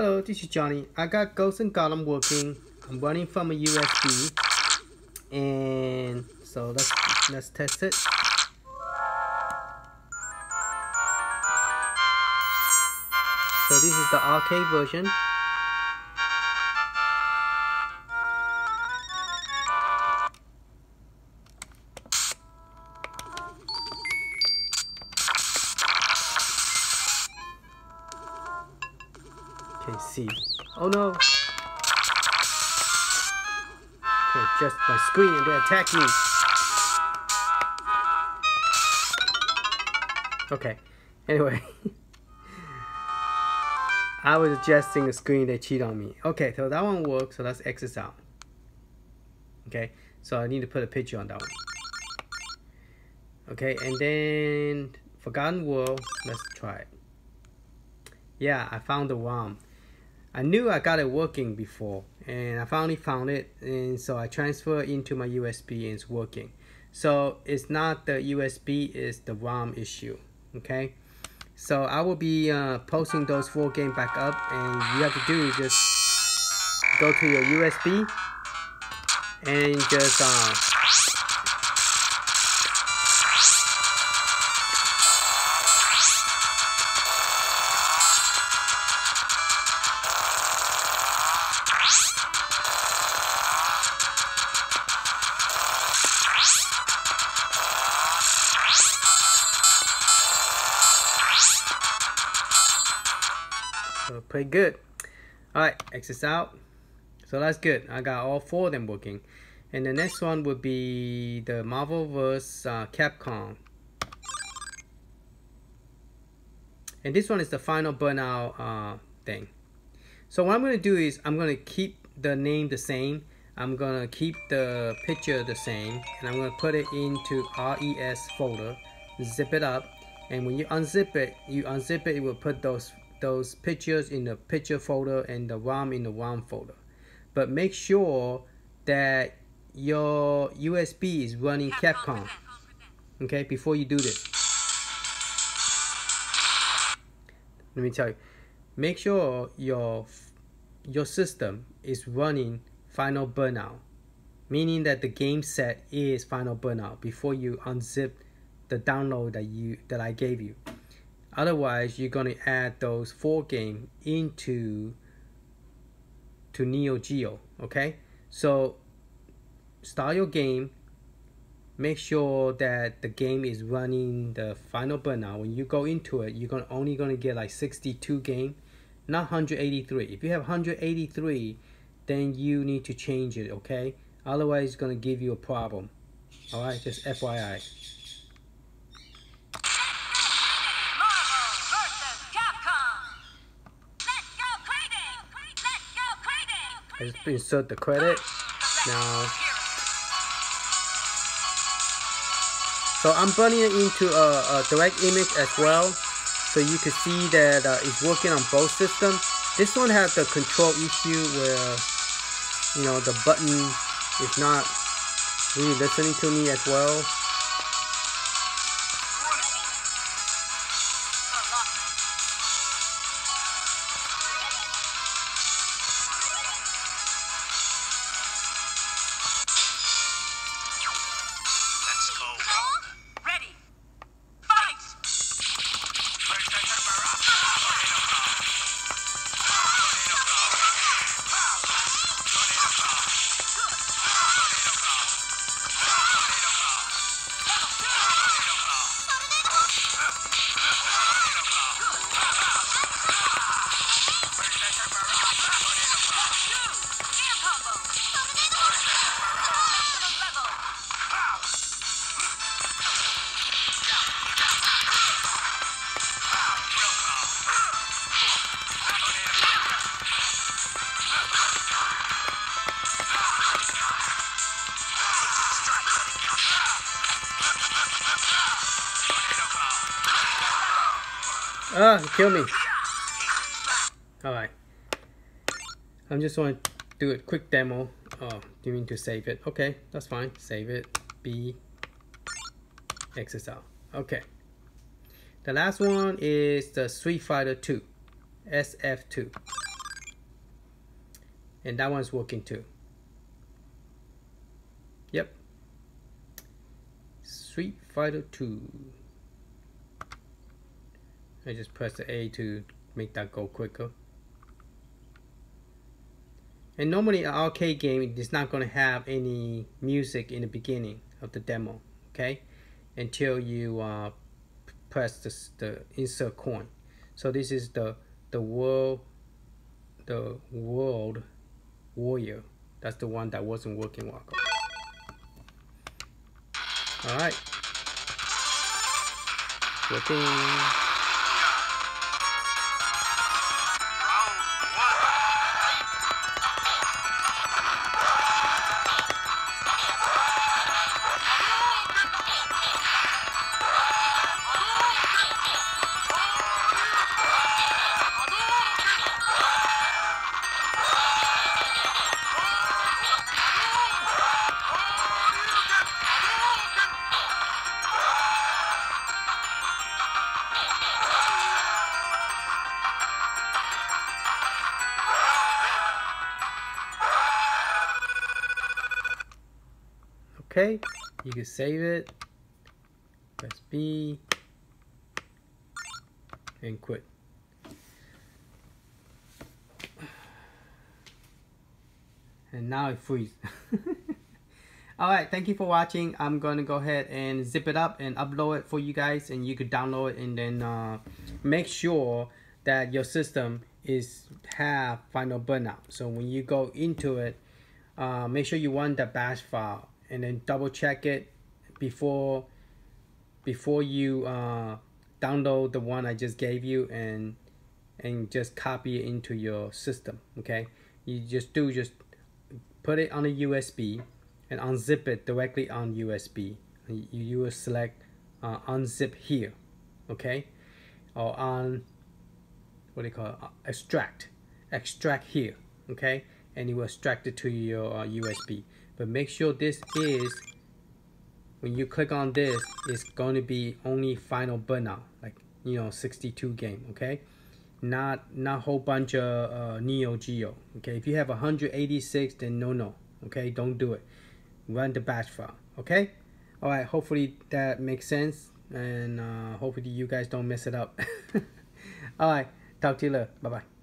Hello, this is Johnny. I got Ghost and Goblin working. I'm running from a USB. And so let's let's test it. So this is the arcade version. Can see. Oh no! Okay, just by screaming they attack me. Okay. Anyway. I was adjusting the screen, they cheat on me. Okay, so that one works, so let's exit out. Okay, so I need to put a picture on that one. Okay, and then Forgotten World, let's try it. Yeah, I found the ROM. I knew I got it working before, and I finally found it, and so I transfer into my USB and it's working. So it's not the USB, it's the ROM issue, okay? So I will be uh, posting those four games back up and you have to do is just go to your USB and just uh, So pretty good. Alright, exit out. So that's good. I got all four of them working. And the next one would be the Marvel vs. Uh, Capcom. And this one is the final burnout uh, thing. So what I'm going to do is I'm going to keep the name the same. I'm going to keep the picture the same. And I'm going to put it into RES folder. Zip it up. And when you unzip it, you unzip it, it will put those those pictures in the picture folder and the ROM in the ROM folder. But make sure that your USB is running Capcom. Okay, before you do this. Let me tell you. Make sure your your system is running Final Burnout. Meaning that the game set is Final Burnout before you unzip the download that you that I gave you. Otherwise, you're gonna add those four game into to Neo Geo. Okay, so start your game. Make sure that the game is running the final burnout. When you go into it, you're gonna only gonna get like 62 game, not 183. If you have 183, then you need to change it. Okay, otherwise it's gonna give you a problem. All right, just FYI. I just insert the credit now. So I'm burning it into a, a, direct image as well, so you can see that uh, it's working on both systems. This one has the control issue where, you know, the button is not really listening to me as well. Ah, kill me. Alright. I'm just going to do a quick demo. Oh, you mean to save it? Okay, that's fine. Save it. B. Out. Okay. The last one is the Street Fighter 2. SF2. and that one's working too yep Street Fighter 2 I just press the A to make that go quicker. And normally an arcade game is not going to have any music in the beginning of the demo okay? Until you uh, press the, the insert coin. So this is the the world the world warrior. That's the one that wasn't working well all right okay? You can save it. Press B. And quit. And now it freezes Alright, thank you for watching. I'm to go ahead and zip it up and upload it for you guys and you could download it and then uh, make sure that your system is have final burnout. So when you go into it, uh, make sure you want the batch file and then double check it before before you uh, download the one I just gave you and and just copy it into your system okay? You just do just put it on a USB and unzip it directly on USB you, you will select uh, unzip here okay? Or on what do you call it? Extract. Extract here okay and it will extract it to your uh, USB but make sure this is when you click on this it's going to be only final burnout like you know 62 game okay? Not not whole bunch of uh, Neo Geo okay? If you have 186 then no no okay? Don't do it. Run the batch file okay? All right hopefully that makes sense and uh, hopefully you guys don't mess it up. All right talk to you later. Bye bye